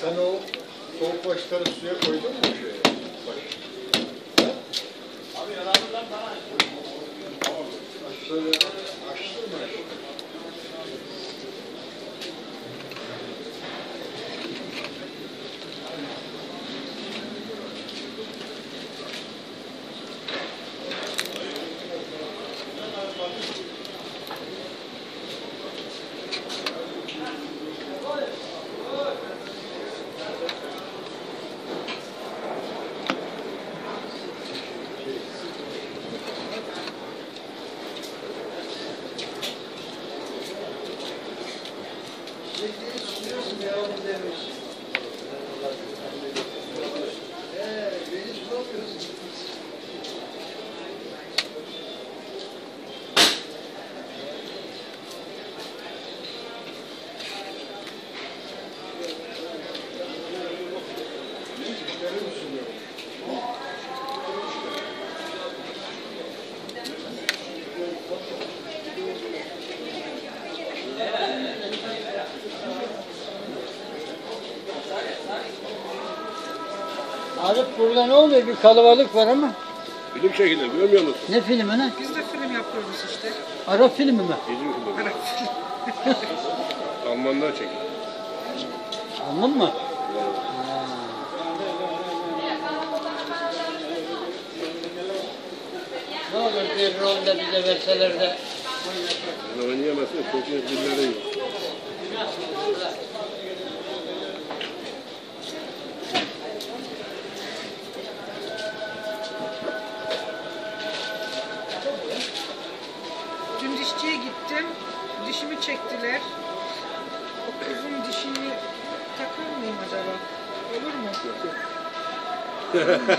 Sen o soğuk başları suya koydun mu şeye? Abi yanarından bana. Şöyle Şekeri sunuyorsun ya demiş. Arif burada ne oluyor? Bir kalabalık var ama. Film çekilir görmüyor musun? Ne filmi ne? Biz de film yapıyoruz işte. Arap filmi mi? Bizim film. Arap film. Almanlar çekilir. Alman mı? Ne olur bir rolde bize verseler de Yani oynayamazsın. Çok iyi filmleri yok. Dişimi çektiler. O kızın dişini takar mıyım acaba? Olur mu?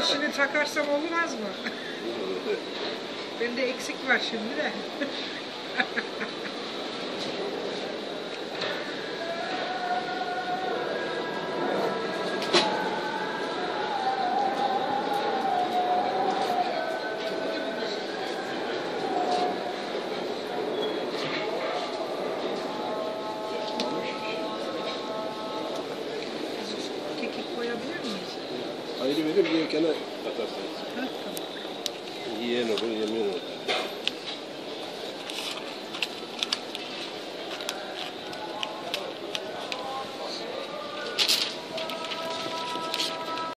Dişini takarsam olmaz mı? Bende eksik var şimdi de. koyabilir miyiz? Ayrı verip diye kenara atarsın. Ha, tamam. Yiyen olur, yemeyen olur.